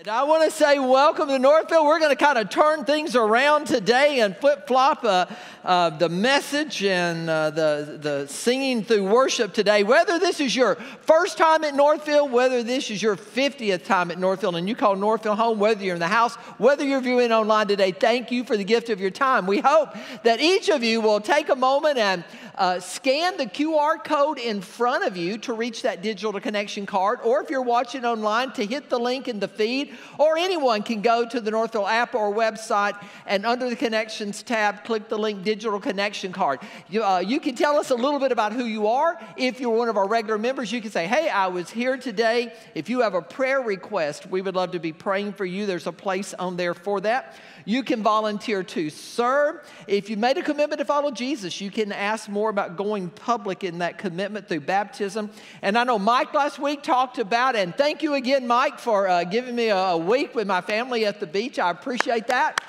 And I want to say welcome to Northfield. We're going to kind of turn things around today and flip flop uh, uh, the message and uh, the, the singing through worship today. Whether this is your first time at Northfield, whether this is your 50th time at Northfield and you call Northfield home, whether you're in the house, whether you're viewing online today, thank you for the gift of your time. We hope that each of you will take a moment and uh, scan the QR code in front of you to reach that digital connection card, or if you're watching online, to hit the link in the feed, or anyone can go to the Northfield app or website and under the connections tab, click the link digital connection card. You, uh, you can tell us a little bit about who you are. If you're one of our regular members, you can say, Hey, I was here today. If you have a prayer request, we would love to be praying for you. There's a place on there for that. You can volunteer to serve. If you made a commitment to follow Jesus, you can ask more about going public in that commitment through baptism. And I know Mike last week talked about, and thank you again, Mike, for uh, giving me a, a week with my family at the beach. I appreciate that.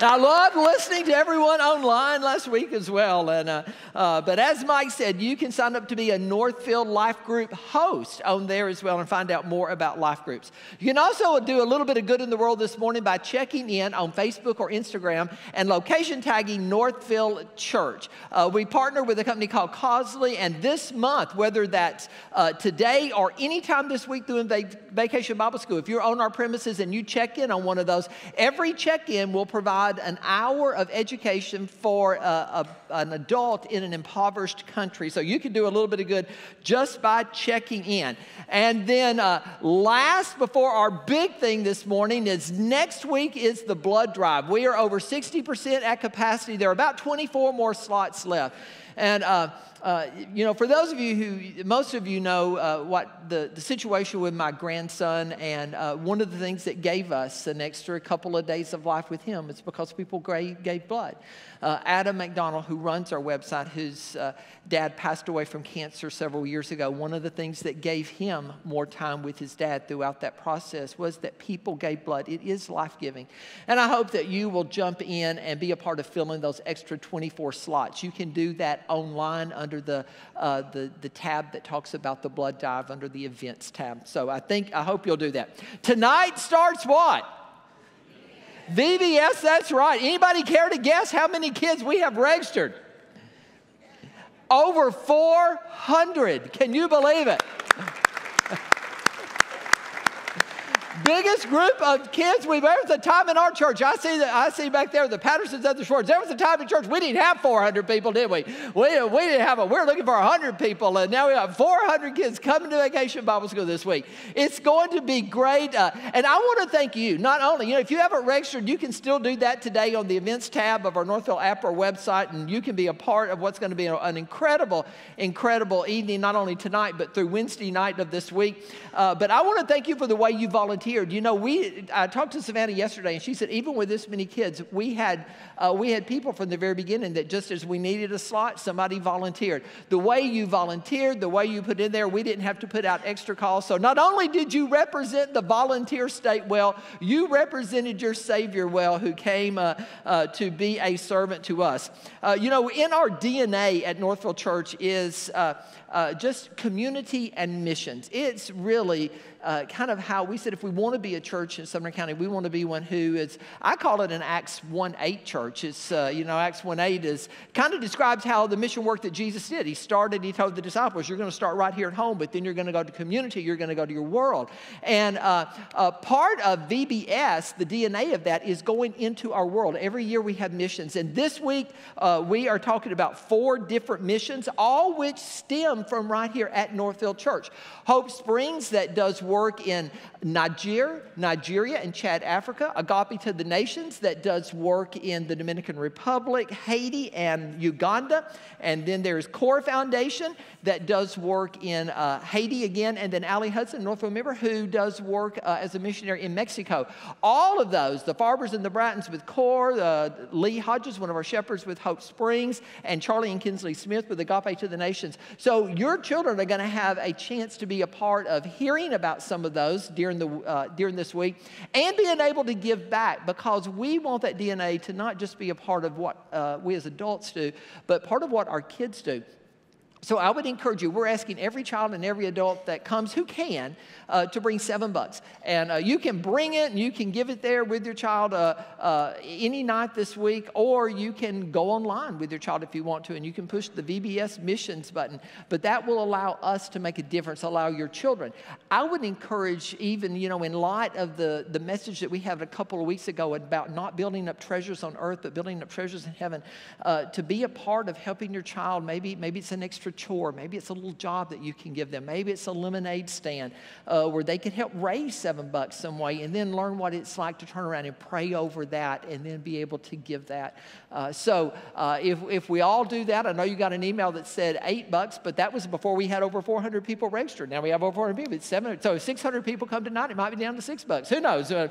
I loved listening to everyone online last week as well. And, uh, uh, but as Mike said, you can sign up to be a Northfield Life Group host on there as well and find out more about life groups. You can also do a little bit of good in the world this morning by checking in on Facebook or Instagram and location tagging Northfield Church. Uh, we partner with a company called Cosley, and this month, whether that's uh, today or anytime this week doing Vacation Bible School, if you're on our premises and you check in on one of those, every check in will provide provide an hour of education for a, a, an adult in an impoverished country. So you can do a little bit of good just by checking in. And then, uh, last before our big thing this morning is next week is the blood drive. We are over 60% at capacity. There are about 24 more slots left. And uh, uh, you know, for those of you who, most of you know uh, what the, the situation with my grandson, and uh, one of the things that gave us an extra couple of days of life with him is because people gave, gave blood. Uh, Adam McDonald, who runs our website, whose uh, dad passed away from cancer several years ago, one of the things that gave him more time with his dad throughout that process was that people gave blood. It is life giving. And I hope that you will jump in and be a part of filling those extra 24 slots. You can do that online under the, uh, the, the tab that talks about the blood dive under the events tab. So I think, I hope you'll do that. Tonight starts what? VBS, that's right. Anybody care to guess how many kids we have registered? Over 400. Can you believe it? Biggest group of kids we've ever. There was a time in our church. I see that. I see back there the Pattersons at the Schwartz. There was a time in church we didn't have 400 people, did we? We, we didn't have a. We're looking for 100 people, and now we have 400 kids coming to Vacation Bible School this week. It's going to be great, uh, and I want to thank you. Not only, you know, if you haven't registered, you can still do that today on the events tab of our Northfield app or website, and you can be a part of what's going to be an incredible, incredible evening, not only tonight but through Wednesday night of this week. Uh, but I want to thank you for the way you volunteered. You know, we I talked to Savannah yesterday, and she said even with this many kids, we had uh, we had people from the very beginning that just as we needed a slot, somebody volunteered. The way you volunteered, the way you put in there, we didn't have to put out extra calls. So not only did you represent the volunteer state well, you represented your Savior well, who came uh, uh, to be a servant to us. Uh, you know, in our DNA at Northfield Church is uh, uh, just community and missions. It's really uh, kind of how we said if we want to be a church in Sumner County, we want to be one who is, I call it an Acts 1 8 church. It's, uh, you know, Acts 1 8 is kind of describes how the mission work that Jesus did. He started, he told the disciples, you're going to start right here at home, but then you're going to go to community, you're going to go to your world. And uh, part of VBS, the DNA of that, is going into our world. Every year we have missions. And this week uh, we are talking about four different missions, all which stem from right here at Northfield Church. Hope Springs, that does work work in Niger, Nigeria and Chad, Africa. Agape to the Nations that does work in the Dominican Republic, Haiti, and Uganda. And then there's Core Foundation that does work in uh, Haiti again. And then Allie Hudson, Northfield member, who does work uh, as a missionary in Mexico. All of those, the Farbers and the Brattons with Core, uh, Lee Hodges, one of our shepherds with Hope Springs, and Charlie and Kinsley Smith with Agape to the Nations. So your children are going to have a chance to be a part of hearing about some of those during, the, uh, during this week and being able to give back because we want that DNA to not just be a part of what uh, we as adults do, but part of what our kids do. So I would encourage you, we're asking every child and every adult that comes who can uh, to bring seven bucks. And uh, you can bring it and you can give it there with your child uh, uh any night this week, or you can go online with your child if you want to, and you can push the VBS missions button. But that will allow us to make a difference, allow your children. I would encourage, even, you know, in light of the, the message that we had a couple of weeks ago about not building up treasures on earth, but building up treasures in heaven, uh, to be a part of helping your child. Maybe, maybe it's an extra chore. Maybe it's a little job that you can give them. Maybe it's a lemonade stand uh, where they could help raise seven bucks some way and then learn what it's like to turn around and pray over that and then be able to give that. Uh, so uh, if, if we all do that, I know you got an email that said eight bucks, but that was before we had over 400 people registered. Now we have over 400 people. It's seven, so 600 people come tonight, it might be down to six bucks. Who knows? Uh,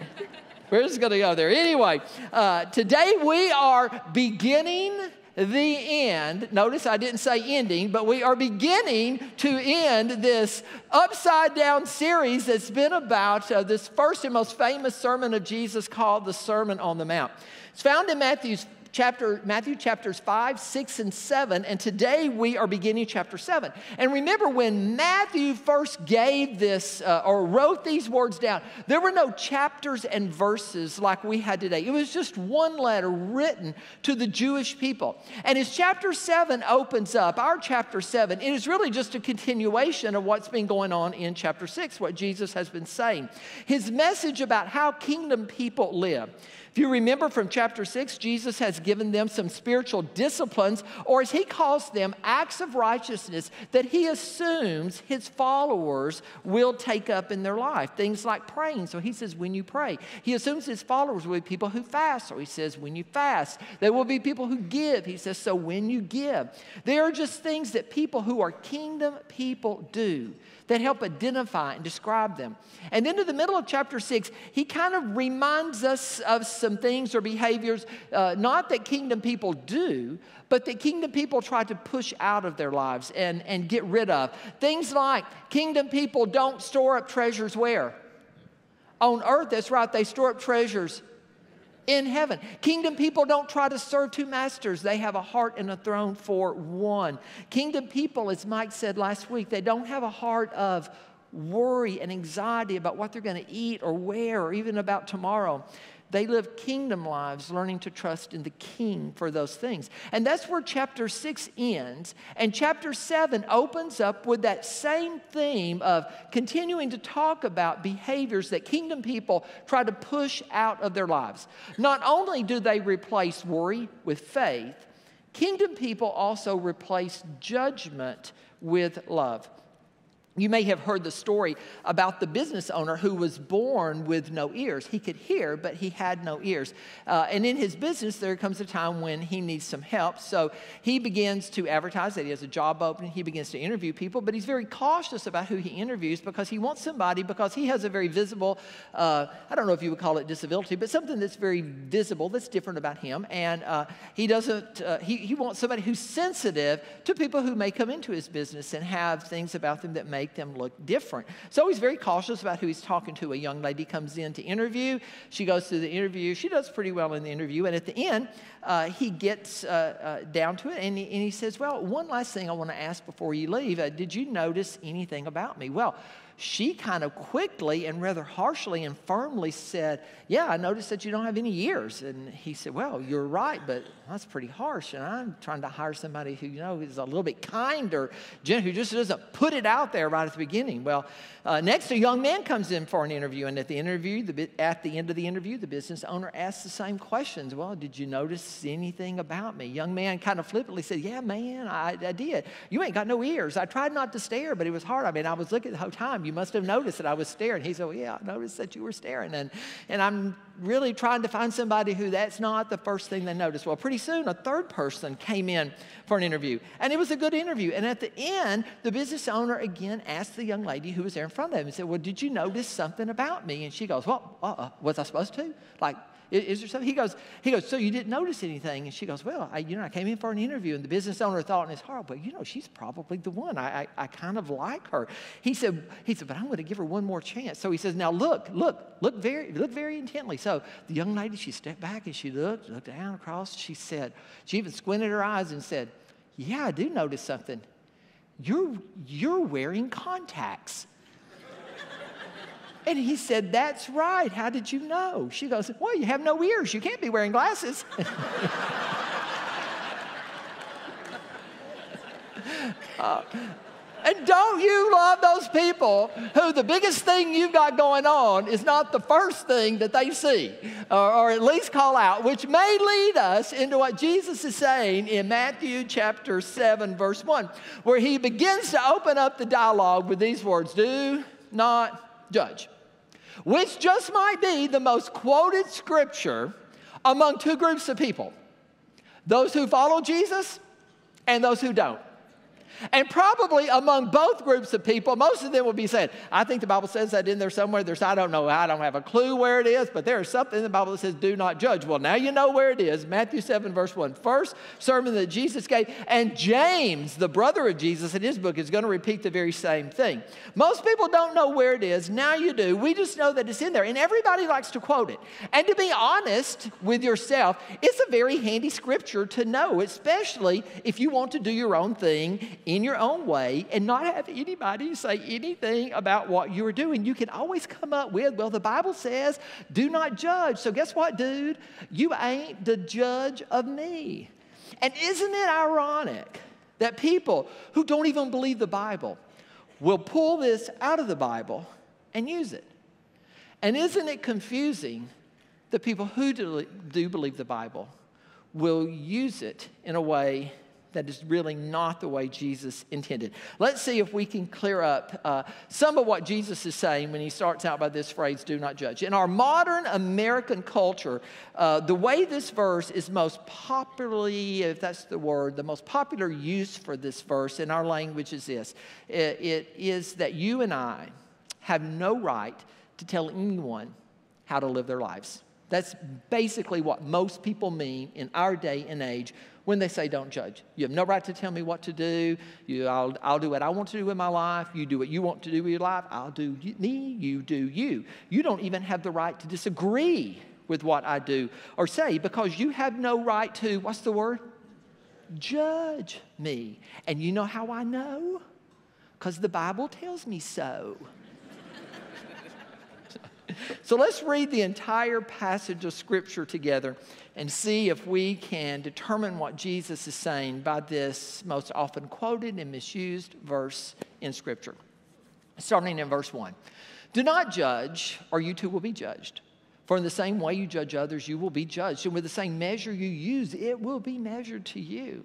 we're just going to go there. Anyway, uh, today we are beginning the end. Notice I didn't say ending, but we are beginning to end this upside down series that's been about uh, this first and most famous sermon of Jesus called the Sermon on the Mount. It's found in Matthew's chapter, Matthew chapters 5, 6, and 7, and today we are beginning chapter 7. And remember when Matthew first gave this uh, or wrote these words down, there were no chapters and verses like we had today. It was just one letter written to the Jewish people. And as chapter 7 opens up, our chapter 7, it is really just a continuation of what's been going on in chapter 6, what Jesus has been saying. His message about how kingdom people live. If you remember from chapter 6, Jesus has given them some spiritual disciplines, or as he calls them, acts of righteousness that he assumes his followers will take up in their life. Things like praying. So he says, when you pray. He assumes his followers will be people who fast. So he says, when you fast. There will be people who give. He says, so when you give. They are just things that people who are kingdom people do that help identify and describe them. And then in the middle of chapter six, he kind of reminds us of some things or behaviors, uh, not that kingdom people do, but that kingdom people try to push out of their lives and, and get rid of. Things like kingdom people don't store up treasures where? On earth, that's right, they store up treasures in heaven. Kingdom people don't try to serve two masters, they have a heart and a throne for one. Kingdom people, as Mike said last week, they don't have a heart of worry and anxiety about what they're going to eat or wear or even about tomorrow. They live kingdom lives, learning to trust in the king for those things. And that's where chapter six ends. And chapter seven opens up with that same theme of continuing to talk about behaviors that kingdom people try to push out of their lives. Not only do they replace worry with faith, kingdom people also replace judgment with love. You may have heard the story about the business owner who was born with no ears. He could hear, but he had no ears. Uh, and in his business, there comes a time when he needs some help. So he begins to advertise that he has a job opening. He begins to interview people, but he's very cautious about who he interviews because he wants somebody, because he has a very visible, uh, I don't know if you would call it disability, but something that's very visible, that's different about him. And uh, he doesn't, uh, he, he wants somebody who's sensitive to people who may come into his business and have things about them that may make them look different. So he's very cautious about who he's talking to. A young lady comes in to interview. She goes through the interview. She does pretty well in the interview. And at the end, uh, he gets uh, uh, down to it and he, and he, says, Well, one last thing I want to ask before you leave. Uh, did you notice anything about me? Well, she kind of quickly and rather harshly and firmly said, Yeah, I noticed that you don't have any ears. And he said, Well, you're right, but that's pretty harsh. And I'm trying to hire somebody who, you know, is a little bit kinder, who just doesn't put it out there right at the beginning. Well, uh, next, a young man comes in for an interview. And at the interview, the, at the end of the interview, the business owner asks the same questions. Well, did you notice anything about me? Young man kind of flippantly said, Yeah, man, I, I did. You ain't got no ears. I tried not to stare, but it was hard. I mean, I was looking the whole time. You must have noticed that I was staring. He said, well, Yeah, I noticed that you were staring. And, and I'm really trying to find somebody who that's not the first thing they notice. Well, pretty soon, a third person came in for an interview. And it was a good interview. And at the end, the business owner again asked the young lady who was there in front of him and said, Well, did you notice something about me? And she goes, Well, uh-uh. was I supposed to? Like, is there something? He goes, he goes, so you didn't notice anything? And she goes, well, I, you know, I came in for an interview and the business owner thought in his heart, well, you know, she's probably the one. I, I, I kind of like her. He said, he said, but I'm going to give her one more chance. So he says, now look, look, look very, look very intently. So the young lady, she stepped back and she looked, looked down across. She said, she even squinted her eyes and said, Yeah, I do notice something. You're, you're wearing contacts. And he said, That's right. How did you know? She goes, Well, you have no ears. You can't be wearing glasses. uh, and don't you love those people who the biggest thing you've got going on is not the first thing that they see, or, or, at least call out, which may lead us into what Jesus is saying in Matthew chapter 7, verse 1, where he begins to open up the dialogue with these words Do not judge which just might be the most quoted scripture among two groups of people those who follow Jesus and those who don't. And probably among both groups of people, most of them will be saying, I think the Bible says that in there somewhere. There's, I don't know, I don't have a clue where it is, but there is something in the Bible that says, do not judge. Well, now you know where it is. Matthew 7, verse 1. First sermon that Jesus gave. And James, the brother of Jesus, in his book, is going to repeat the very same thing. Most people don't know where it is. Now you do. We just know that it's in there. And everybody likes to quote it. And to be honest with yourself, it's a very handy scripture to know, especially if you want to do your own thing in your own way and not have anybody say anything about what you're doing. You can always come up with, well, the Bible says, do not judge. So guess what, dude? You ain't the judge of me. And isn't it ironic that people who don't even believe the Bible will pull this out of the Bible and use it? And isn't it confusing that people who do, do believe the Bible will use it in a way that is really not the way Jesus intended. Let's see if we can clear up uh, some of what Jesus is saying when he starts out by this phrase, do not judge. In our modern American culture, uh, the way this verse is most popularly, if that's the word, the most popular use for this verse in our language is this it, it is that you and I have no right to tell anyone how to live their lives. That's basically what most people mean in our day and age when they say don't judge. You have no right to tell me what to do. You, I'll, I'll do what I want to do with my life. You do what you want to do with your life. I'll do me. You do you. You don't even have the right to disagree with what I do or say because you have no right to, what's the word? Judge me. And you know how I know? Because the Bible tells me so. So let's read the entire passage of Scripture together and see if we can determine what Jesus is saying by this most often quoted and misused verse in Scripture. Starting in verse 1 Do not judge, or you too will be judged. For in the same way you judge others, you will be judged. And with the same measure you use, it will be measured to you.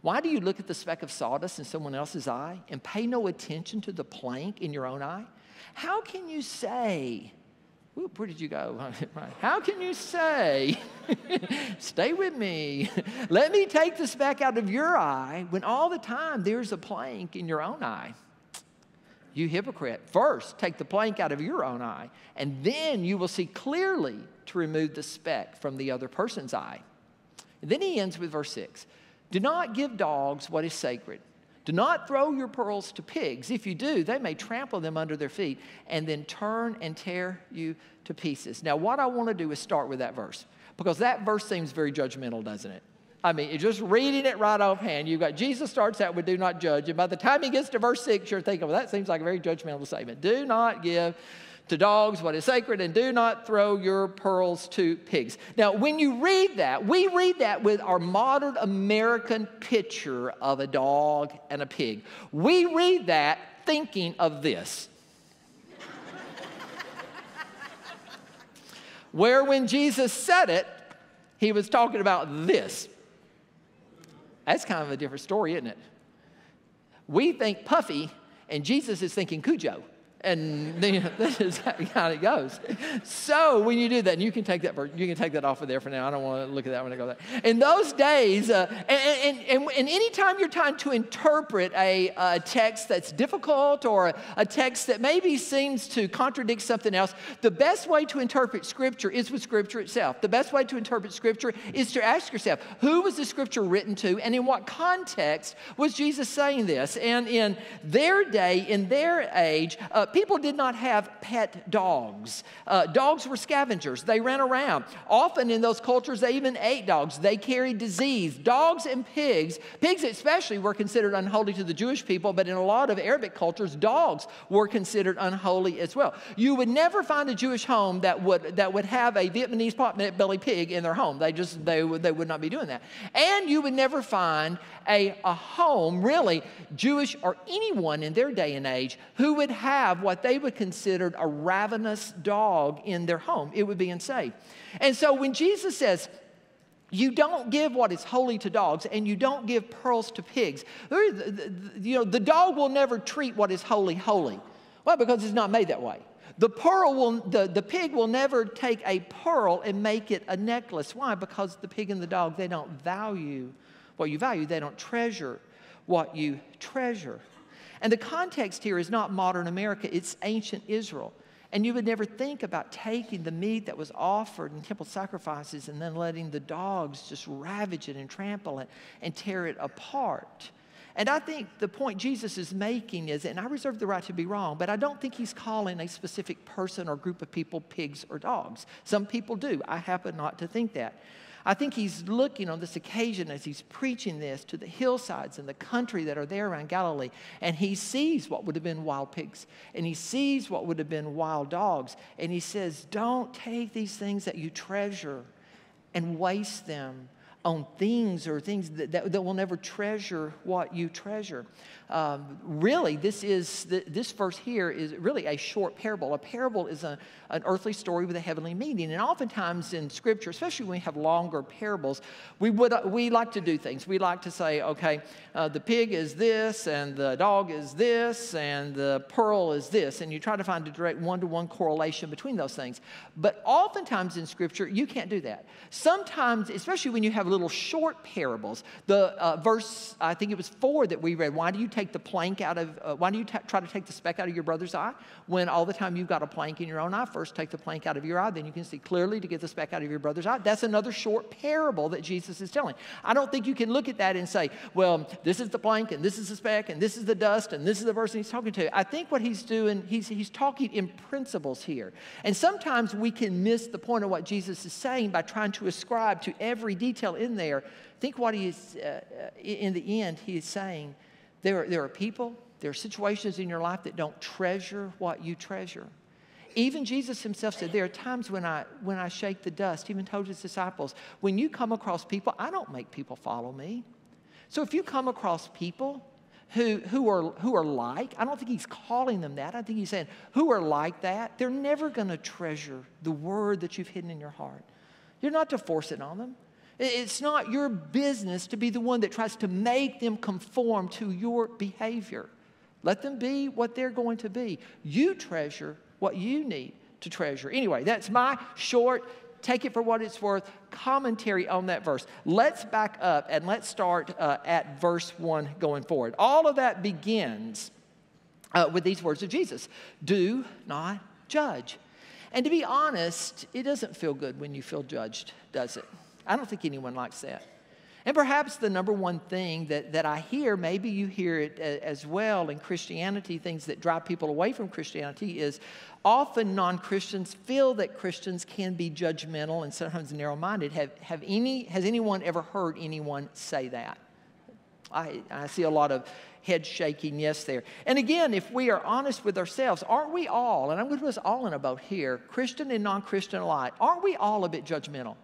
Why do you look at the speck of sawdust in someone else's eye and pay no attention to the plank in your own eye? How can you say, where did you go? How can you say, stay with me? Let me take the speck out of your eye when all the time there's a plank in your own eye? You hypocrite. First, take the plank out of your own eye, and then you will see clearly to remove the speck from the other person's eye. And then he ends with verse 6 Do not give dogs what is sacred do not throw your pearls to pigs. If you do, they may trample them under their feet and then turn and tear you to pieces. Now, what I want to do is start with that verse because that verse seems very judgmental, doesn't it? I mean, just reading it right offhand, you've got Jesus starts out with do not judge. And by the time he gets to verse 6, you're thinking, well, that seems like a very judgmental statement. Do not give to dogs what is sacred, and do not throw your pearls to pigs. Now, when you read that, we read that with our modern American picture of a dog and a pig. We read that thinking of this. Where when Jesus said it, he was talking about this. That's kind of a different story, isn't it? We think Puffy, and Jesus is thinking Cujo. And know, this is how it goes. So when you do that, and you can take that, you can take that off of there for now. I don't want to look at that when I go there. In those days, uh, and, and, and, and you're trying to interpret a, a text that's difficult or a, a text that maybe seems to contradict something else, the best way to interpret Scripture is with Scripture itself. The best way to interpret Scripture is to ask yourself, who was the Scripture written to, and in what context was Jesus saying this? And in their day, in their age, uh, people did not have pet dogs. Uh, dogs were scavengers, they ran around. Often in those cultures, they even ate dogs. They carried disease. Dogs and pigs, pigs especially, were considered unholy to the Jewish people, but in a lot of Arabic cultures, dogs were considered unholy as well. You would never find a Jewish home that would, that would have a Vietnamese pot-bellied pig in their home. They just, they, would, they would not be doing that. And you would never find a, a home, really, Jewish or anyone in their day and age, who would have what they would consider a ravenous dog in their home. It would be unsafe. And so when Jesus says, you don't give what is holy to dogs, and you don't give pearls to pigs. You know, the dog will never treat what is holy holy. Why? Because it's not made that way. The pearl will, the, the pig will never take a pearl and make it a necklace. Why? Because the pig and the dog, they don't value what you value. They don't treasure what you treasure. And the context here is not modern America, it's ancient Israel. And you would never think about taking the meat that was offered in temple sacrifices and then letting the dogs just ravage it and trample it and tear it apart. And I think the point Jesus is making is, and I reserve the right to be wrong, but I don't think he's calling a specific person or group of people pigs or dogs. Some people do. I happen not to think that. I think he's looking on this occasion as he's preaching this to the hillsides and the country that are there around Galilee, and he sees what would have been wild pigs, and he sees what would have been wild dogs, and he says, Don't take these things that you treasure and waste them on things or things that, that, that will never treasure what you treasure. Um, really, this is this verse here is really a short parable. A parable is a, an earthly story with a heavenly meaning, and oftentimes in Scripture, especially when we have longer parables, we would uh, we like to do things. We like to say, okay, uh, the pig is this, and the dog is this, and the pearl is this, and you try to find a direct one-to-one correlation between those things. But oftentimes in Scripture, you can't do that. Sometimes, especially when you have little short parables, the uh, verse I think it was four that we read. Why do you take the plank out of, uh, why do you t- try to take the speck out of your brother's eye when all the time you've got a plank in your own eye? First, take the plank out of your eye, then you can see clearly to get the speck out of your brother's eye. That's another short parable that Jesus is telling. I don't think you can look at that and say, well, this is the plank, and this is the speck, and this is the dust, and this is the person he's talking to. I think what he's doing, he's, he's talking in principles here. And sometimes we can miss the point of what Jesus is saying by trying to ascribe to every detail in there. Think what he is, uh, uh in the end, he is saying there are, there are people, there are situations in your life that don't treasure what you treasure. Even Jesus himself said, There are times when I, when I shake the dust, even told his disciples, when you come across people, I don't make people follow me. So if you come across people who, who, are, who are like, I don't think he's calling them that. I think he's saying, who are like that, they're never going to treasure the word that you've hidden in your heart. You're not to force it on them. It's not your business to be the one that tries to make them conform to your behavior. Let them be what they're going to be. You treasure what you need to treasure. Anyway, that's my short, take it for what it's worth, commentary on that verse. Let's back up and let's start uh, at verse 1 going forward. All of that begins uh, with these words of Jesus Do not judge. And to be honest, it doesn't feel good when you feel judged, does it? I don't think anyone likes that. And perhaps the number one thing that, that I hear, maybe you hear it as well in Christianity, things that drive people away from Christianity, is often non Christians feel that Christians can be judgmental and sometimes narrow minded. Have, have any, has anyone ever heard anyone say that? I, I see a lot of head shaking yes there. And again, if we are honest with ourselves, aren't we all, and I'm going to put us all in a boat here, Christian and non Christian alike, aren't we all a bit judgmental?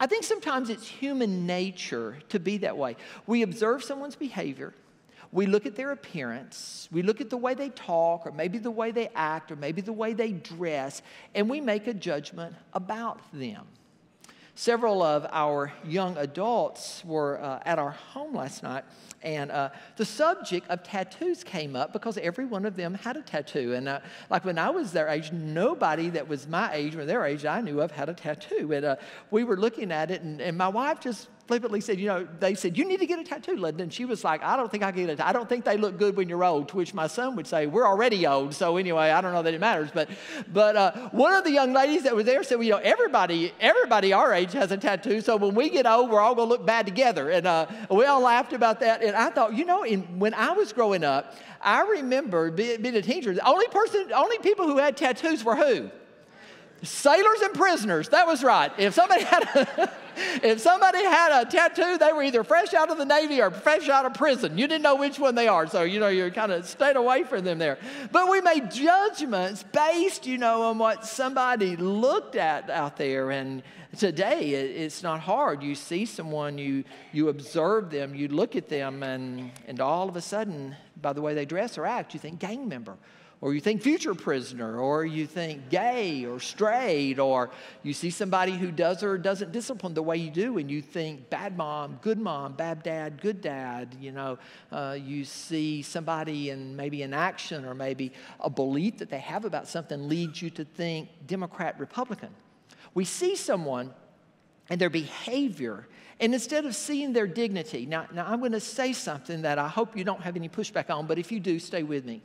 I think sometimes it's human nature to be that way. We observe someone's behavior, we look at their appearance, we look at the way they talk, or maybe the way they act, or maybe the way they dress, and we make a judgment about them. Several of our young adults were uh, at our home last night, and uh, the subject of tattoos came up because every one of them had a tattoo. And uh, like when I was their age, nobody that was my age or their age I knew of had a tattoo. And uh, we were looking at it, and, and my wife just flippantly said, you know, they said, you need to get a tattoo, Linda. And she was like, I don't think I get it. I don't think they look good when you're old, to which my son would say, we're already old. So anyway, I don't know that it matters. But, but uh, one of the young ladies that was there said, well, you know, everybody, everybody our age has a tattoo. So when we get old, we're all going to look bad together. And uh, we all laughed about that. And I thought, you know, in, when I was growing up, I remember being, being a teenager, the only person, only people who had tattoos were who? Sailors and prisoners. That was right. If somebody had a, if somebody had a tattoo, they were either fresh out of the Navy or fresh out of prison. You didn't know which one they are, so you know you kind of stayed away from them there. But we made judgments based, you know, on what somebody looked at out there. And today it's not hard. You see someone, you you observe them, you look at them, and and all of a sudden, by the way they dress or act, you think gang member or you think future prisoner, or you think gay or straight, or you see somebody who does or doesn't discipline the way you do, and you think bad mom, good mom, bad dad, good dad. You know, uh, you see somebody in maybe an action or maybe a belief that they have about something leads you to think Democrat, Republican. We see someone and their behavior and instead of seeing their dignity, now, now I'm going to say something that I hope you don't have any pushback on, but if you do, stay with me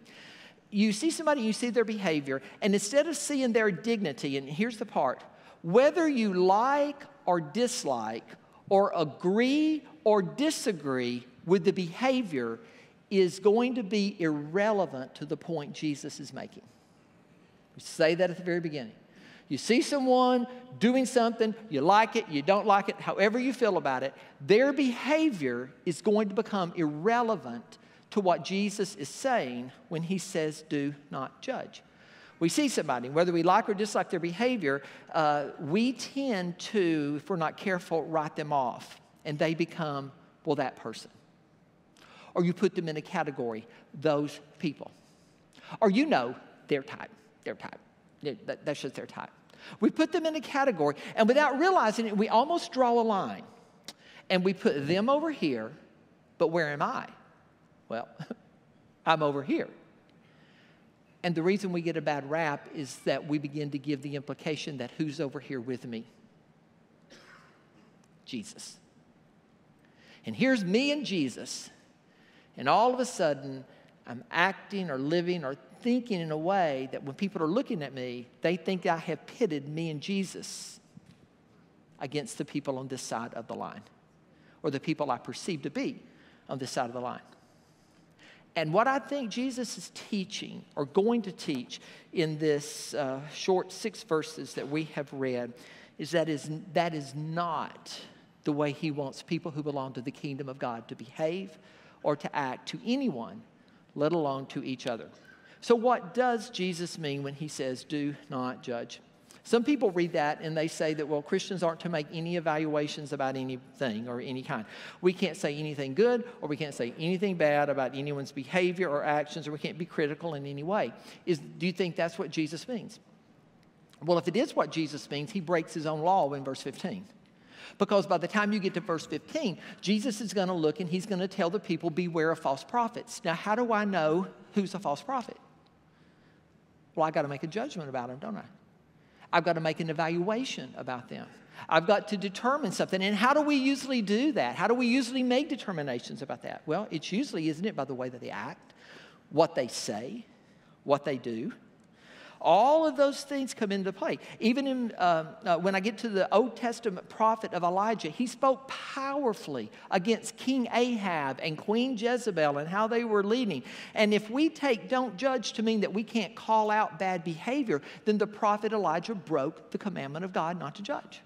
you see somebody, you see their behavior, and instead of seeing their dignity, and here's the part whether you like or dislike, or agree or disagree with the behavior, is going to be irrelevant to the point Jesus is making. We say that at the very beginning. You see someone doing something, you like it, you don't like it, however you feel about it, their behavior is going to become irrelevant to what Jesus is saying when he says, do not judge. We see somebody, whether we like or dislike their behavior, uh, we tend to, if we're not careful, write them off and they become, well, that person. Or you put them in a category, those people. Or you know their type, their type. That's just their type. We put them in a category, and without realizing it, we almost draw a line. And we put them over here, but where am I? Well, I'm over here. And the reason we get a bad rap is that we begin to give the implication that who's over here with me? Jesus. And here's me and Jesus. And all of a sudden, I'm acting or living or thinking in a way that when people are looking at me, they think I have pitted me and Jesus against the people on this side of the line or the people I perceive to be on this side of the line. And what I think Jesus is teaching or going to teach in this uh, short six verses that we have read is that is, that is not the way he wants people who belong to the kingdom of God to behave or to act to anyone, let alone to each other. So, what does Jesus mean when he says, do not judge? Some people read that and they say that, well, Christians aren't to make any evaluations about anything or any kind. We can't say anything good or we can't say anything bad about anyone's behavior or actions or we can't be critical in any way. Is, do you think that's what Jesus means? Well, if it is what Jesus means, he breaks his own law in verse 15. Because by the time you get to verse 15, Jesus is going to look and he's going to tell the people, beware of false prophets. Now, how do I know who's a false prophet? Well, I got to make a judgment about him, don't I? I've got to make an evaluation about them. I've got to determine something. And how do we usually do that? How do we usually make determinations about that? Well, it's usually, isn't it, by the way that they act, what they say, what they do. All of those things come into play. Even in, uh, uh, when I get to the Old Testament prophet of Elijah, he spoke powerfully against King Ahab and Queen Jezebel and how they were leading. And if we take don't judge to mean that we can't call out bad behavior, then the prophet Elijah broke the commandment of God not to judge.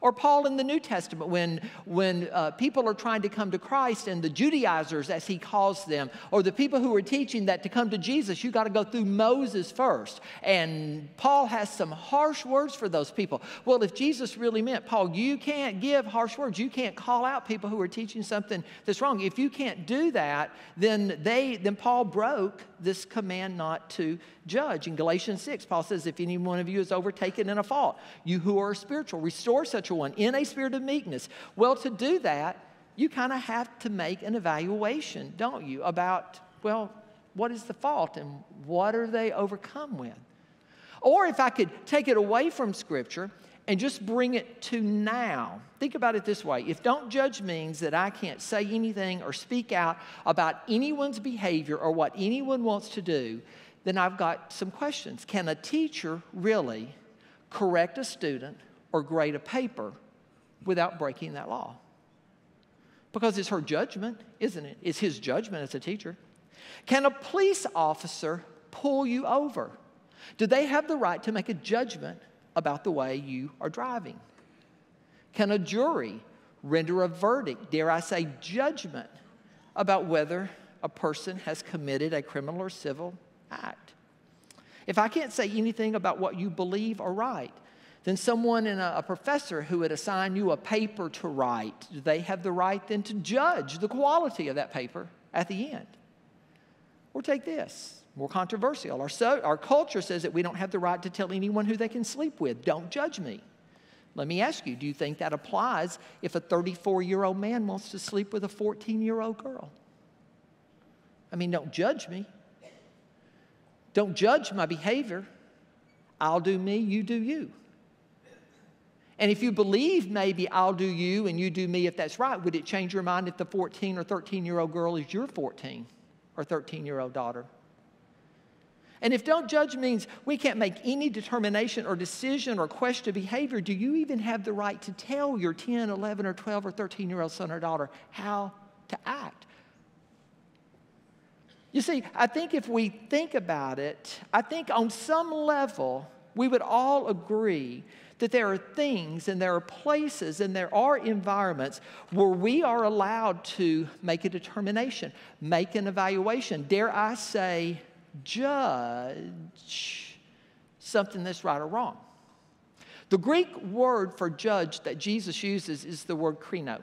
Or Paul in the New Testament, when, when uh, people are trying to come to Christ and the Judaizers, as he calls them, or the people who are teaching that to come to Jesus, you got to go through Moses first. And Paul has some harsh words for those people. Well, if Jesus really meant, Paul, you can't give harsh words. You can't call out people who are teaching something that's wrong. If you can't do that, then they then Paul broke this command not to judge. In Galatians 6, Paul says, If any one of you is overtaken in a fault, you who are spiritual, restore such a one in a spirit of meekness. Well, to do that, you kind of have to make an evaluation, don't you, about, well, what is the fault and what are they overcome with? Or if I could take it away from Scripture and just bring it to now. Think about it this way if don't judge means that I can't say anything or speak out about anyone's behavior or what anyone wants to do, then I've got some questions. Can a teacher really correct a student or grade a paper without breaking that law? Because it's her judgment, isn't it? It's his judgment as a teacher. Can a police officer pull you over? Do they have the right to make a judgment about the way you are driving? Can a jury render a verdict, dare I say, judgment, about whether a person has committed a criminal or civil act? If I can't say anything about what you believe or write, then someone in a, professor who would assign you a paper to write, do they have the right then to judge the quality of that paper at the end? Or take this more controversial. Our, so, our culture says that we don't have the right to tell anyone who they can sleep with. Don't judge me. Let me ask you do you think that applies if a 34 year old man wants to sleep with a 14 year old girl? I mean, don't judge me. Don't judge my behavior. I'll do me, you do you. And if you believe maybe I'll do you and you do me if that's right, would it change your mind if the 14 or 13 year old girl is your 14 or 13 year old daughter? And if don't judge means we can't make any determination or decision or question behavior, do you even have the right to tell your 10, 11, or 12 or 13 year old son or daughter how to act? You see, I think if we think about it, I think on some level we would all agree that there are things and there are places and there are environments where we are allowed to make a determination, make an evaluation. Dare I say, judge something that's right or wrong. The Greek word for judge that Jesus uses is the word krino.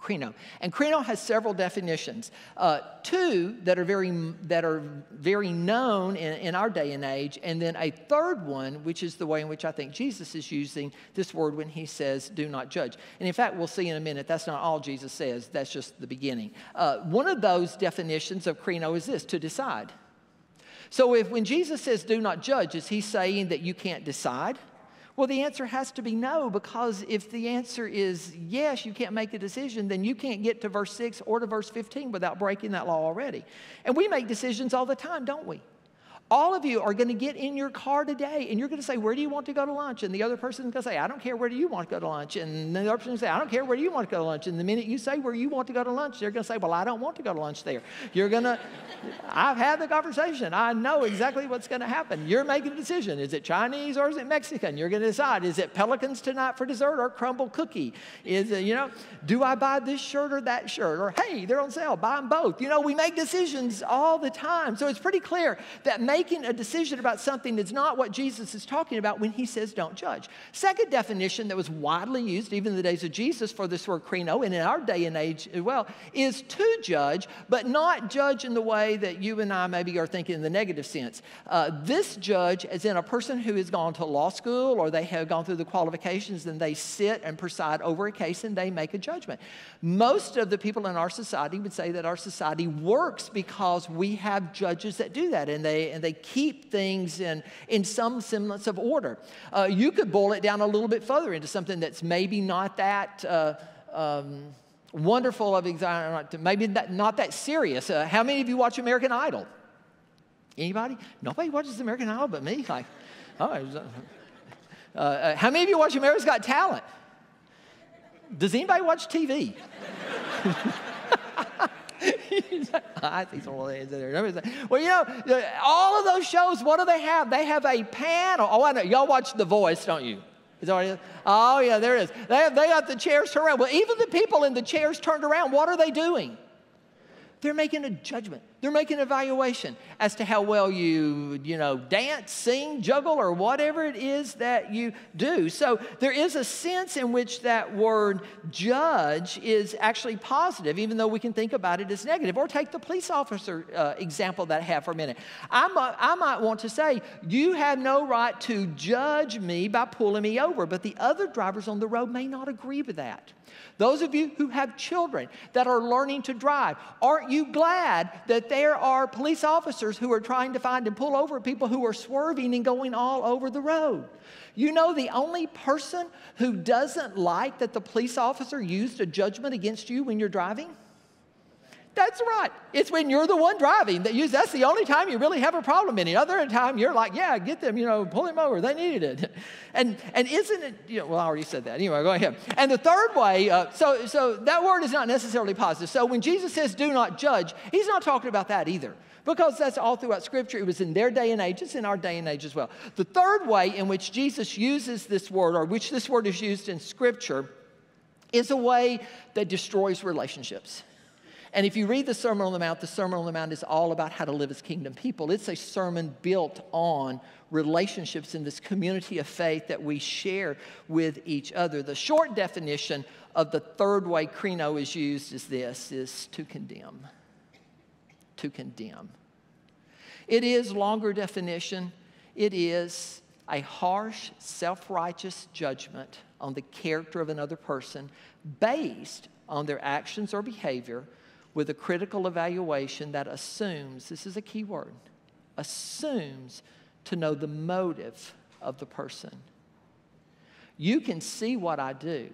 Krino. And krino has several definitions. Uh, two that are very, that are very known in, in our day and age, and then a third one, which is the way in which I think Jesus is using this word when he says, do not judge. And in fact, we'll see in a minute, that's not all Jesus says, that's just the beginning. Uh, one of those definitions of krino is this to decide. So, if when Jesus says, do not judge, is he saying that you can't decide? Well, the answer has to be no, because if the answer is yes, you can't make a decision, then you can't get to verse 6 or to verse 15 without breaking that law already. And we make decisions all the time, don't we? All of you are going to get in your car today and you're going to say, Where do you want to go to lunch? And the other person is going to say, I don't care, where do you want to go to lunch? And the other person is going to say, I don't care, where do you want to go to lunch? And the minute you say where you want to go to lunch, they're going to say, Well, I don't want to go to lunch there. You're going to, I've had the conversation. I know exactly what's going to happen. You're making a decision. Is it Chinese or is it Mexican? You're going to decide. Is it pelicans tonight for dessert or Crumbl cookie? Is it, you know, do I buy this shirt or that shirt? Or hey, they're on sale, buy them both. You know, we make decisions all the time. So it's pretty clear that making a decision about something that's not what Jesus is talking about when he says don't judge. Second definition that was widely used even in the days of Jesus for this word krino, and in our day and age as well, is to judge, but not judge in the way that you and I maybe are thinking in the negative sense. Uh, this judge, as in a person who has gone to law school or they have gone through the qualifications and they sit and preside over a case and they make a judgment. Most of the people in our society would say that our society works because we have judges that do that and they, and they keep things in, in some semblance of order. Uh, you could boil it down a little bit further into something that's maybe not that. Uh, um, wonderful of maybe not that serious. Uh, how many of you watch American Idol? Anybody? Nobody watches American Idol but me. Like, oh, uh, uh, how many of you watch America's Got Talent? Does anybody watch TV? I think some of in there. Well, you know, all of those shows, what do they have? They have a panel. Oh, I know. Y'all watch The Voice, don't you? Is already, oh, yeah, there it is. They, have, they got the chairs turned around. Well, even the people in the chairs turned around, what are they doing? They're making a judgment. They're making an evaluation as to how well you, you know, dance, sing, juggle, or whatever it is that you do. So there is a sense in which that word judge is actually positive, even though we can think about it as negative. Or take the police officer uh, example that I have for a minute. I might, I might want to say, you have no right to judge me by pulling me over, but the other drivers on the road may not agree with that. Those of you who have children that are learning to drive, aren't you glad that there are police officers who are trying to find and pull over people who are swerving and going all over the road. You know, the only person who doesn't like that the police officer used a judgment against you when you're driving? That's right. It's when you're the one driving that you, that's the only time you really have a problem. Any other time you're like, yeah, get them, you know, pull them over. They needed it. And, and isn't it, you know, well, I already said that. Anyway, go ahead. And the third way, uh, so, so that word is not necessarily positive. So when Jesus says do not judge, he's not talking about that either because that's all throughout Scripture. It was in their day and age, it's in our day and age as well. The third way in which Jesus uses this word, or which this word is used in Scripture, is a way that destroys relationships. And if you read the Sermon on the Mount, the Sermon on the Mount is all about how to live as kingdom people. It's a sermon built on relationships in this community of faith that we share with each other. The short definition of the third way krino is used is this is to condemn. To condemn. It is longer definition. It is a harsh, self-righteous judgment on the character of another person based on their actions or behavior with a critical evaluation that assumes this is a key word assumes to know the motive of the person. You can see what I do.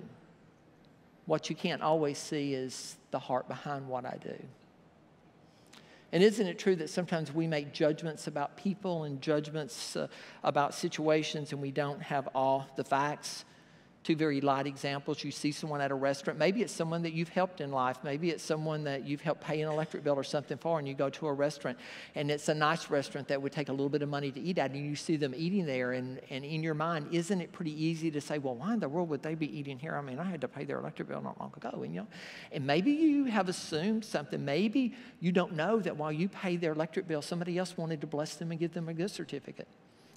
What you can't always see is the heart behind what I do. And isn't it true that sometimes we make judgments about people and judgments uh, about situations and we don't have all the facts? Two very light examples. You see someone at a restaurant. Maybe it's someone that you've helped in life. Maybe it's someone that you've helped pay an electric bill or something for, and you go to a restaurant, and it's a nice restaurant that would take a little bit of money to eat at, and you see them eating there, and, and in your mind, isn't it pretty easy to say, well, why in the world would they be eating here? I mean, I had to pay their electric bill not long ago, and you know, and maybe you have assumed something. Maybe you don't know that while you pay their electric bill, somebody else wanted to bless them and give them a gift certificate.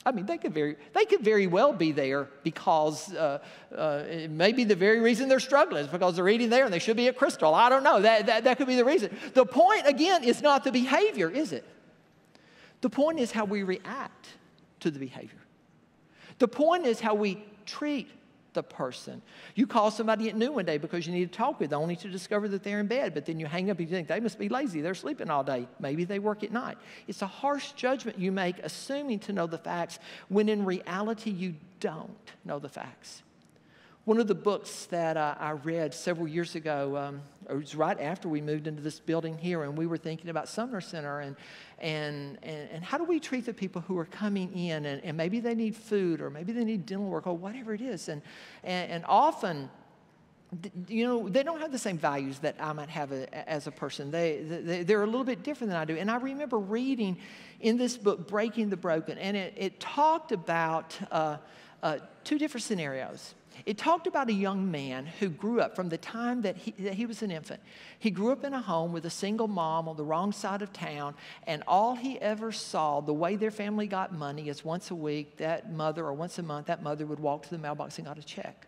I mean, they could very, they could very well be there because uh, uh, maybe the very reason they're struggling is because they're eating there and they should be at Krystal. I don't know. That, that, that could be the reason. The point, again, is not the behavior, is it? The point is how we react to the behavior. The point is how we treat the person. You call somebody at noon one day because you need to talk with them, only to discover that they're in bed, but then you hang up and you think they must be lazy. They're sleeping all day. Maybe they work at night. It's a harsh judgment you make, assuming to know the facts, when in reality you don't know the facts. One of the books that uh, I read several years ago, um, it was right after we moved into this building here, and we were thinking about Sumner Center and, and, and, and how do we treat the people who are coming in, and, and maybe they need food, or maybe they need dental work, or whatever it is. And, and, and often, you know, they don't have the same values that I might have a, as a person. They, they, they're a little bit different than I do. And I remember reading in this book, Breaking the Broken, and it, it talked about uh, uh, two different scenarios. It talked about a young man who grew up from the time that he, that he was an infant. He grew up in a home with a single mom on the wrong side of town, and all he ever saw, the way their family got money, is once a week, that mother, or once a month, that mother would walk to the mailbox and got a check.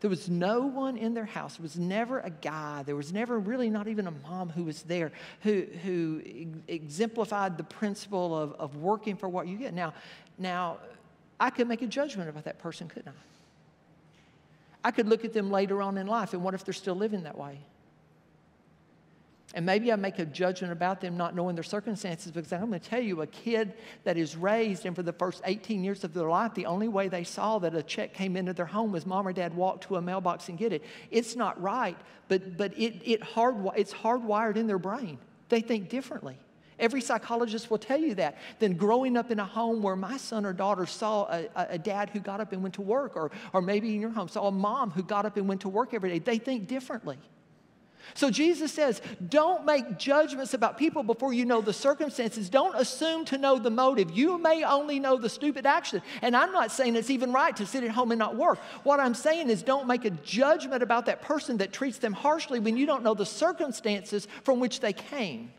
There was no one in their house. There was never a guy. There was never really not even a mom who was there who, who exemplified the principle of, of working for what you get. Now, now, I could make a judgment about that person, couldn't I? I could look at them later on in life and what if they're still living that way? And maybe I make a judgment about them not knowing their circumstances because I'm going to tell you a kid that is raised and for the first 18 years of their life, the only way they saw that a check came into their home was mom or dad walked to a mailbox and get it. It's not right, but, but it, it hard, it's hardwired in their brain. They think differently. Every psychologist will tell you that. Then growing up in a home where my son or daughter saw a, a, dad who got up and went to work, or, or maybe in your home saw a mom who got up and went to work every day, they think differently. So Jesus says, don't make judgments about people before you know the circumstances. Don't assume to know the motive. You may only know the stupid action. And I'm not saying it's even right to sit at home and not work. What I'm saying is don't make a judgment about that person that treats them harshly when you don't know the circumstances from which they came.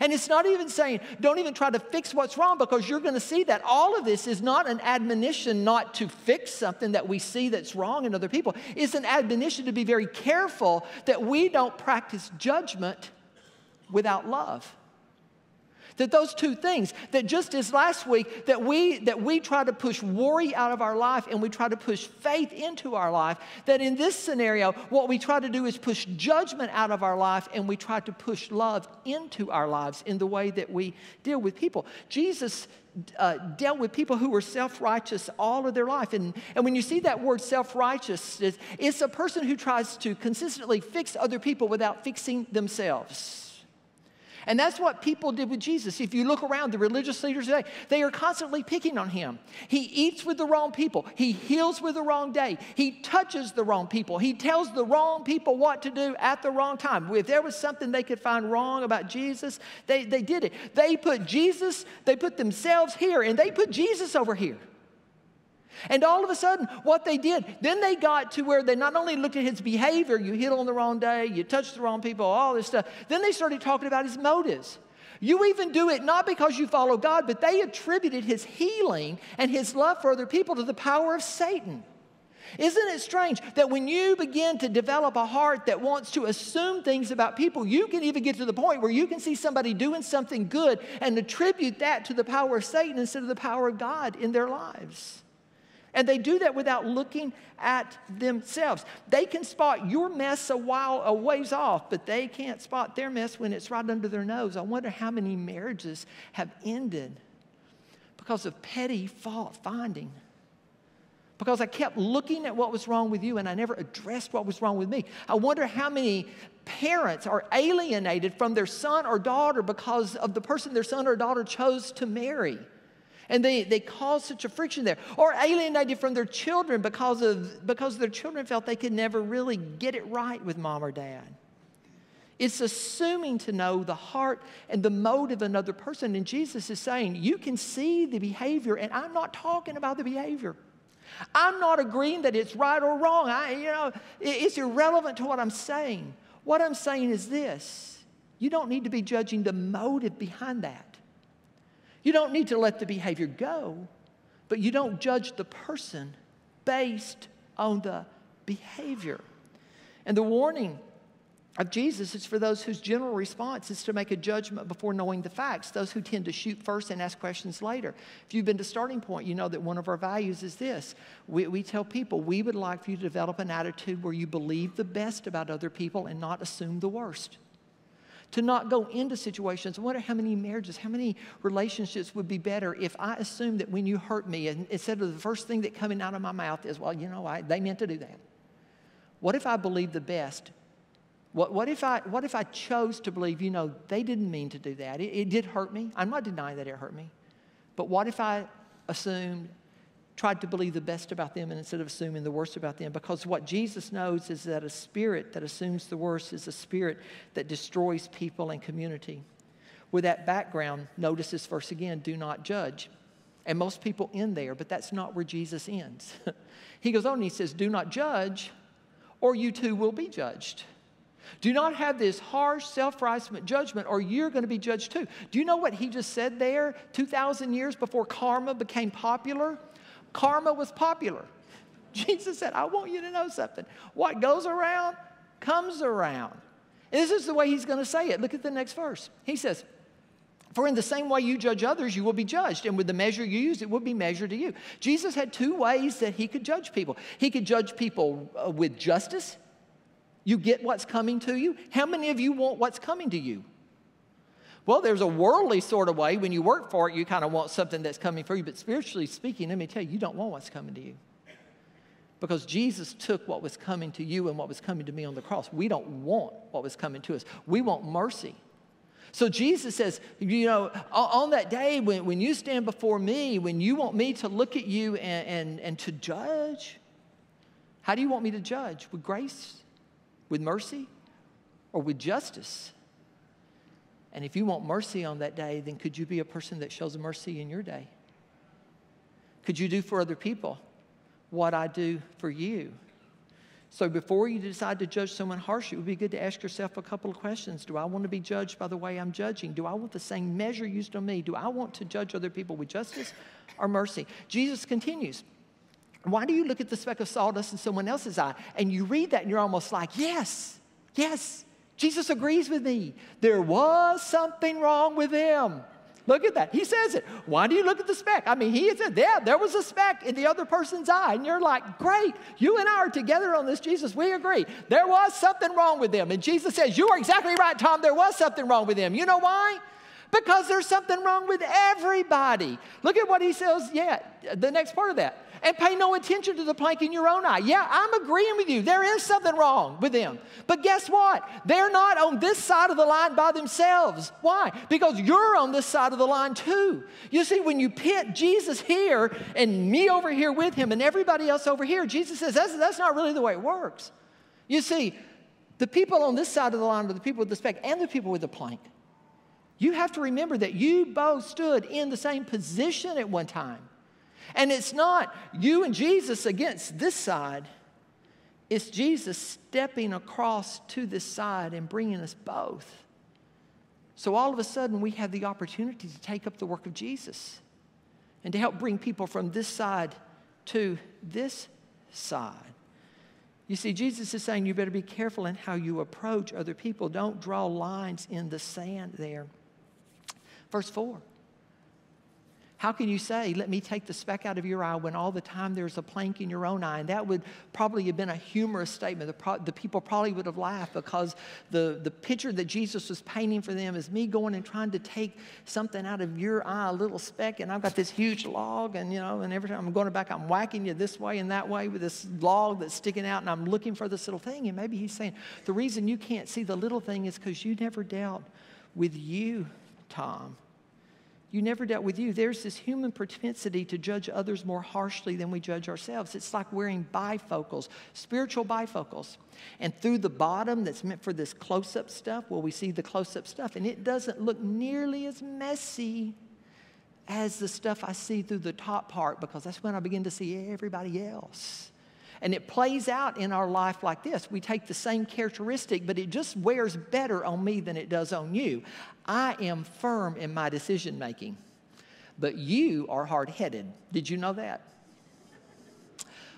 And it's not even saying, don't even try to fix what's wrong because you're going to see that all of this is not an admonition not to fix something that we see that's wrong in other people. It's an admonition to be very careful that we don't practice judgment without love. That those two things, that just as last week, that we that we try to push worry out of our life and we try to push faith into our life, that in this scenario, what we try to do is push judgment out of our life and we try to push love into our lives in the way that we deal with people. Jesus uh, dealt with people who were self righteous all of their life. And, and when you see that word self righteous, it's, it's a person who tries to consistently fix other people without fixing themselves. And that's what people did with Jesus. If you look around the religious leaders today, they are constantly picking on him. He eats with the wrong people, he heals with the wrong day, he touches the wrong people, he tells the wrong people what to do at the wrong time. If there was something they could find wrong about Jesus, they, they did it. They put Jesus, they put themselves here, and they put Jesus over here. And all of a sudden, what they did, then they got to where they not only looked at his behavior, you hit on the wrong day, you touched the wrong people, all this stuff, then they started talking about his motives. You even do it not because you follow God, but they attributed his healing and his love for other people to the power of Satan. Isn't it strange that when you begin to develop a heart that wants to assume things about people, you can even get to the point where you can see somebody doing something good and attribute that to the power of Satan instead of the power of God in their lives? And they do that without looking at themselves. They can spot your mess a while a ways off, but they can't spot their mess when it's right under their nose. I wonder how many marriages have ended because of petty fault finding. Because I kept looking at what was wrong with you and I never addressed what was wrong with me. I wonder how many parents are alienated from their son or daughter because of the person their son or daughter chose to marry and they, they caused such a friction there. Or alienated from their children because, of, because their children felt they could never really get it right with mom or dad. It's assuming to know the heart and the motive of another person. And Jesus is saying, you can see the behavior, and I'm not talking about the behavior. I'm not agreeing that it's right or wrong. I, you know, it's irrelevant to what I'm saying. What I'm saying is this you don't need to be judging the motive behind that. You don't need to let the behavior go, but you don't judge the person based on the behavior. And the warning of Jesus is for those whose general response is to make a judgment before knowing the facts, those who tend to shoot first and ask questions later. If you've been to Starting Point, you know that one of our values is this. We, we tell people we would like for you to develop an attitude where you believe the best about other people and not assume the worst to not go into situations. I wonder how many marriages, how many relationships would be better if I assumed that when you hurt me, and instead of the first thing that coming out of my mouth is, well, you know, I, they meant to do that. What if I believed the best? What, what, if I, what if I chose to believe, you know, they didn't mean to do that? It, it did hurt me. I'm not denying that it hurt me. But what if I assumed tried to believe the best about them and instead of assuming the worst about them. Because what Jesus knows is that a spirit that assumes the worst is a spirit that destroys people and community. With that background, notice this verse again do not judge. And most people end there, but that's not where Jesus ends. he goes on and he says, Do not judge, or you too will be judged. Do not have this harsh self righteous judgment, or you're going to be judged too. Do you know what he just said there 2,000 years before karma became popular? Karma was popular. Jesus said, I want you to know something. What goes around comes around. This is the way he's going to say it. Look at the next verse. He says, For in the same way you judge others, you will be judged. And with the measure you use, it will be measured to you. Jesus had two ways that he could judge people. He could judge people uh, with justice. You get what's coming to you. How many of you want what's coming to you? Well, there's a worldly sort of way. When you work for it, you kind of want something that's coming for you. But spiritually speaking, let me tell you, you don't want what's coming to you. Because Jesus took what was coming to you and what was coming to me on the cross. We don't want what was coming to us, we want mercy. So Jesus says, you know, on that day when, when you stand before me, when you want me to look at you and, and, and to judge, how do you want me to judge? With grace? With mercy? Or with justice? And if you want mercy on that day, then could you be a person that shows mercy in your day? Could you do for other people what I do for you? So before you decide to judge someone harshly, it would be good to ask yourself a couple of questions. Do I want to be judged by the way I'm judging? Do I want the same measure used on me? Do I want to judge other people with justice or mercy? Jesus continues. Why do you look at the speck of sawdust in someone else's eye and you read that and you're almost like, yes, yes, Jesus agrees with me. There was something wrong with them. Look at that. He says it. Why do you look at the speck? I mean, he said, yeah, there was a speck in the other person's eye. And you're like, great, you and I are together on this, Jesus. We agree. There was something wrong with them. And Jesus says, you are exactly right, Tom. There was something wrong with them. You know why? Because there's something wrong with everybody. Look at what he says, yeah, the next part of that and pay no attention to the plank in your own eye. Yeah, I'm agreeing with you. There is something wrong with them. But guess what? They're not on this side of the line by themselves. Why? Because you're on this side of the line too. You see, when you pit Jesus here and me over here with him and everybody else over here, Jesus says that's, that's not really the way it works. You see, the people on this side of the line are the people with the speck and the people with the plank. You have to remember that you both stood in the same position at one time. And it's not you and Jesus against this side, it's Jesus stepping across to this side and bringing us both. So all of a sudden, we have the opportunity to take up the work of Jesus and to help bring people from this side to this side. You see, Jesus is saying you better be careful in how you approach other people. Don't draw lines in the sand there. Verse 4 how can you say, let me take the speck out of your eye when all the time there's a plank in your own eye? And that would probably have been a humorous statement. The, pro- the, people probably would have laughed because the, the picture that Jesus was painting for them is me going and trying to take something out of your eye, a little speck, and I've got this huge log, and you know, and every time I'm going back, I'm whacking you this way and that way with this log that's sticking out, and I'm looking for this little thing. And maybe he's saying, the reason you can't see the little thing is because you never dealt with you, Tom. You never dealt with you. There's this human propensity to judge others more harshly than we judge ourselves. It's like wearing bifocals, spiritual bifocals. And through the bottom that's meant for this close up stuff, well, we see the close up stuff, and it doesn't look nearly as messy as the stuff I see through the top part because that's when I begin to see everybody else. And it plays out in our life like this. We take the same characteristic, but it just wears better on me than it does on you. I am firm in my decision making, but you are hard headed. Did you know that?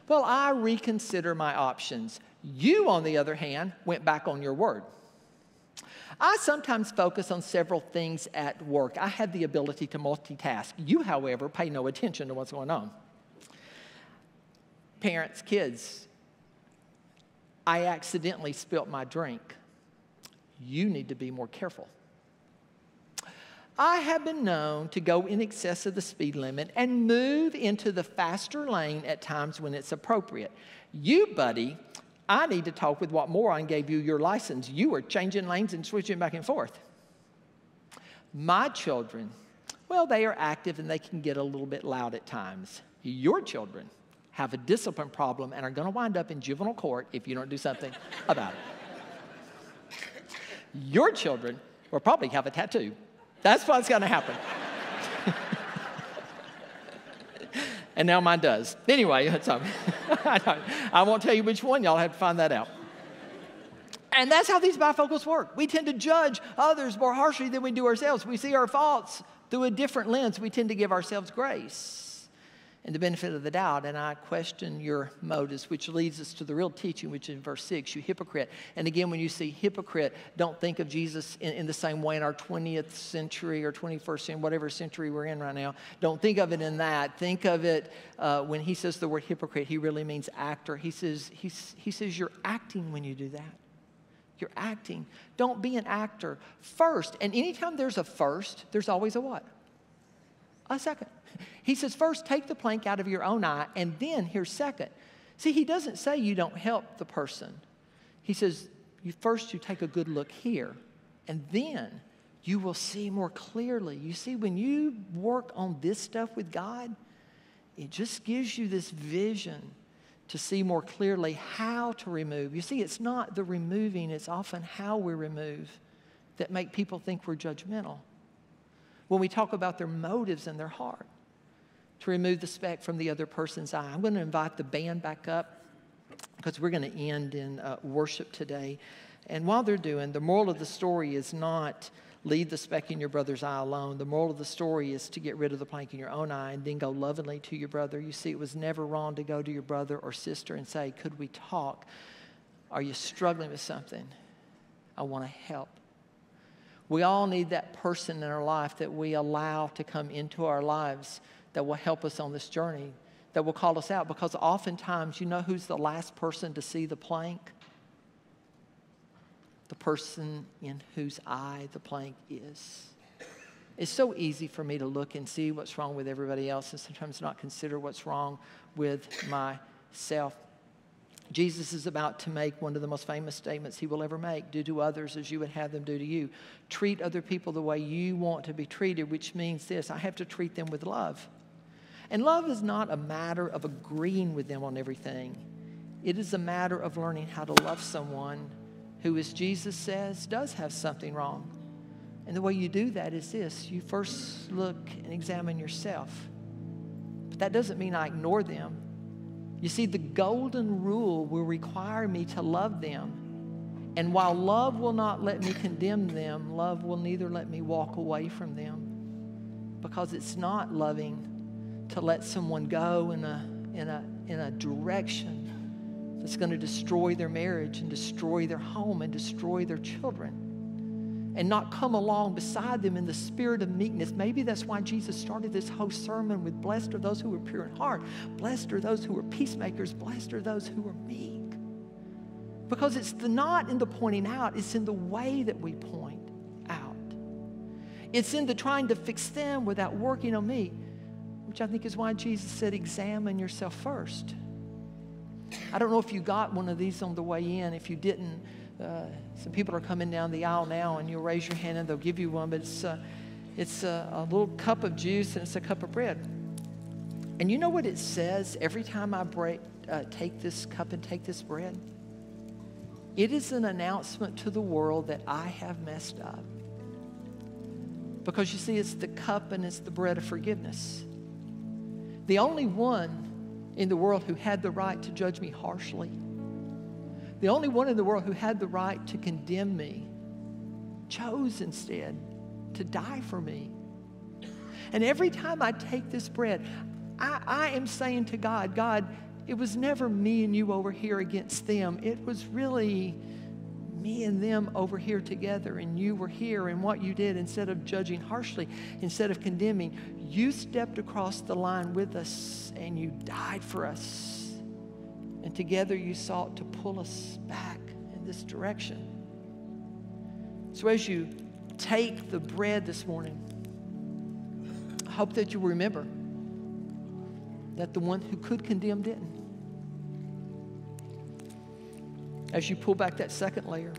Well, I reconsider my options. You, on the other hand, went back on your word. I sometimes focus on several things at work. I have the ability to multitask. You, however, pay no attention to what's going on parents, kids, I accidentally spilt my drink. You need to be more careful. I have been known to go in excess of the speed limit and move into the faster lane at times when it's appropriate. You, buddy, I need to talk with what moron gave you your license. You were changing lanes and switching back and forth. My children, well, they are active and they can get a little bit loud at times. Your children, have a discipline problem and are going to wind up in juvenile court if you don't do something about it. Your children will probably have a tattoo. That's what's going to happen. and now mine does. Anyway, so, I won't tell you which one, y'all have to find that out. And that's how these bifocals work. We tend to judge others more harshly than we do ourselves. We see our faults through a different lens. We tend to give ourselves grace and the benefit of the doubt, and I question your motives, which leads us to the real teaching, which is in verse 6, you hypocrite. And again, when you see hypocrite, don't think of Jesus in, in, the same way in our 20th century or 21st century, whatever century we're in right now. Don't think of it in that. Think of it uh, when he says the word hypocrite, he really means actor. He says, he's, he says, You're acting when you do that. You're acting. Don't be an actor first. And anytime there's a first, there's always a what? A second. He says, first take the plank out of your own eye, and then here's second. See, he doesn't say you don't help the person. He says, you, first you take a good look here, and then you will see more clearly. You see, when you work on this stuff with God, it just gives you this vision to see more clearly how to remove. You see, it's not the removing, it's often how we remove that make people think we're judgmental. When we talk about their motives and their heart to remove the speck from the other person's eye. I'm going to invite the band back up because we're going to end in uh, worship today. And while they're doing, the moral of the story is not leave the speck in your brother's eye alone. The moral of the story is to get rid of the plank in your own eye and then go lovingly to your brother. You see, it was never wrong to go to your brother or sister and say, Could we talk? Are you struggling with something? I want to help. We all need that person in our life that we allow to come into our lives that will help us on this journey, that will call us out. Because oftentimes, you know who's the last person to see the plank? The person in whose eye the plank is. It's so easy for me to look and see what's wrong with everybody else and sometimes not consider what's wrong with myself. Jesus is about to make one of the most famous statements he will ever make do to others as you would have them do to you. Treat other people the way you want to be treated, which means this I have to treat them with love. And love is not a matter of agreeing with them on everything, it is a matter of learning how to love someone who, as Jesus says, does have something wrong. And the way you do that is this you first look and examine yourself. But that doesn't mean I ignore them. You see, the golden rule will require me to love them. And while love will not let me condemn them, love will neither let me walk away from them. Because it's not loving to let someone go in a, in a, in a direction that's going to destroy their marriage and destroy their home and destroy their children and not come along beside them in the spirit of meekness. Maybe that's why Jesus started this whole sermon with blessed are those who are pure in heart, blessed are those who are peacemakers, blessed are those who are meek. Because it's the not in the pointing out, it's in the way that we point out. It's in the trying to fix them without working on me, which I think is why Jesus said, examine yourself first. I don't know if you got one of these on the way in. If you didn't, uh, some people are coming down the aisle now, and you'll raise your hand and they'll give you one. But it's uh, it's a, a little cup of juice and it's a cup of bread. And you know what it says every time I break, uh, take this cup and take this bread? It is an announcement to the world that I have messed up. Because you see, it's the cup and it's the bread of forgiveness. The only one in the world who had the right to judge me harshly the only one in the world who had the right to condemn me, chose instead to die for me. And every time I take this bread, I, I, am saying to God, God, it was never me and you over here against them. It was really me and them over here together, and you were here. And what you did, instead of judging harshly, instead of condemning, you stepped across the line with us and you died for us. And together you sought to pull us back in this direction. So as you take the bread this morning, I hope that you remember that the one who could condemn didn't. As you pull back that second layer,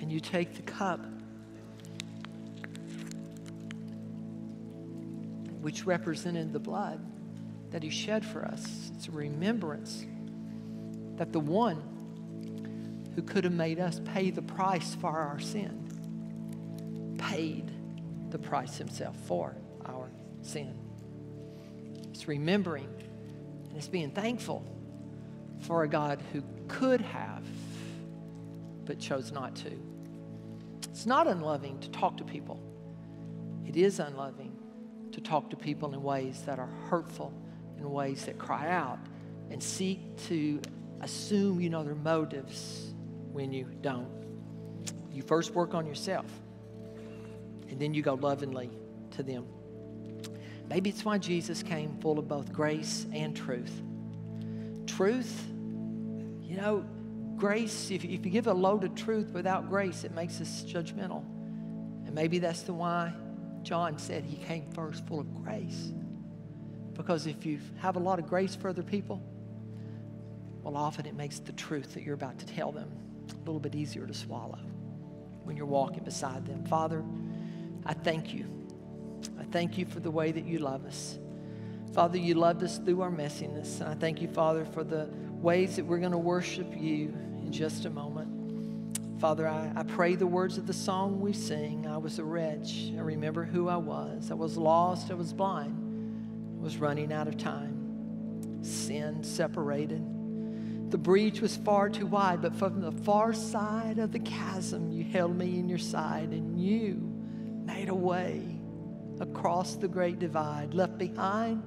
and you take the cup which represented the blood that he shed for us. It's a remembrance that the one who could have made us pay the price for our sin paid the price himself for our sin. It's remembering and it's being thankful for a God who could have but chose not to. It's not unloving to talk to people. It is unloving to talk to people in ways that are hurtful, in ways that cry out, and seek to assume you know their motives when you don't. You first work on yourself, and then you go lovingly to them. Maybe it's why Jesus came full of both grace and truth. Truth, you know, grace, if, if you give a load of truth without grace, it makes us judgmental. And maybe that's the why John said he came first full of grace. Because if you have a lot of grace for other people, well, often it makes the truth that you're about to tell them a little bit easier to swallow when you're walking beside them. Father, I thank you. Thank you for the way that you love us. Father, you loved us through our messiness. And I thank you, Father, for the ways that we're going to worship you in just a moment. Father, I, I pray the words of the song we sing. I was a wretch. I remember who I was. I was lost. I was blind. I was running out of time. Sin separated. The breach was far too wide, but from the far side of the chasm, you held me in your side and you made a way across the great divide, left behind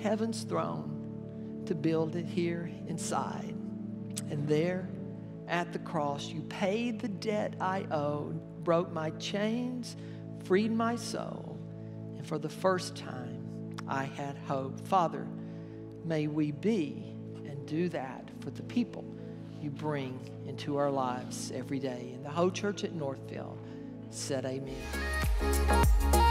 heaven's throne to build it here inside. And there at the cross. You paid the debt I owed, broke my chains, freed my soul, and for the first time I had hope. Father, may we be and do that for the people you bring into our lives every day. And the whole church at Northfield said, Amen.